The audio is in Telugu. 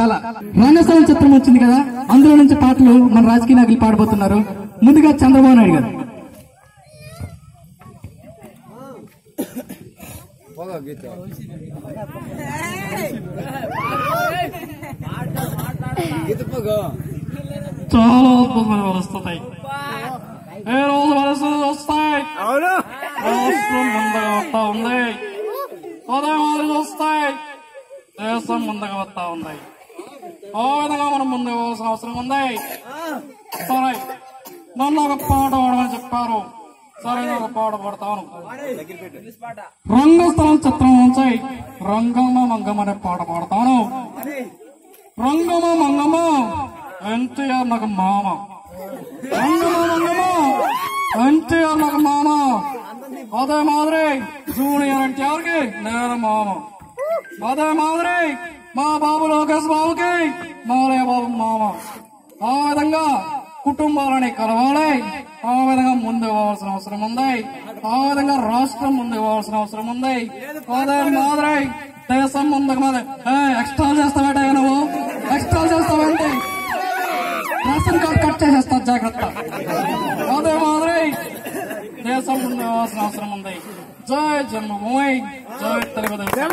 కళ. రంగస్థలం చిత్రం వచ్చింది కదా అందులో నుంచి పాటలు మన రాజకీయ నాయకులు పాడబోతున్నారు. ముందుగా చంద్రబాబు నాయుడు గారు. చాలా అద్భుతమైన వస్తాయి. ఏ రోజు వరుసలు వస్తాయి? రాష్ట్రం ముందుగా వస్తా ఉంది. ఉదయం వస్తాయి. దేశం ముందుగా వస్తా ఉంది. ఆ విధంగా మనం ముందు అవసరం ఉంది. సరే నన్ను ఒక పాట పాడమని చెప్పారు. సరే ఒక పాట పాడతాను. రంగస్థలం చిత్రం నుంచి రంగమ్మ మంగమ్మ అనే పాట పాడతాను. రంగమ్మ మంగమ్మ ఎన్టీఆర్ నాకు మామ. రంగమ్మ మంగమ్మ ఎన్టీఆర్ నాకు మామ. అదే మాదిరి జూనియర్ ఎన్టీఆర్కి నేను మామ. అదే మాదిరి మా బాబు లోకేష్ బాబుకి మాలయ్య బాబు మామ. ఆ విధంగా కుటుంబాలని కలవాలి. ఆ విధంగా ముందు పోవాల్సిన అవసరం ఉంది. ఆ విధంగా రాష్ట్రం ముందు పోవాల్సిన అవసరం ఉంది. అదే మాదిరి దేశం ముందుకు మాది. ఎక్స్ట్రా చేస్తావేట నువ్వు? ఎక్స్ట్రా చేస్తావంటే? రేషన్ కార్డ్ కట్ చేసేస్తా జాగ్రత్త. అదే మాదిరి దేశం ముందు పోవాల్సిన అవసరం ఉంది. జై జన్మభూమి జై తెలుగుదేశం.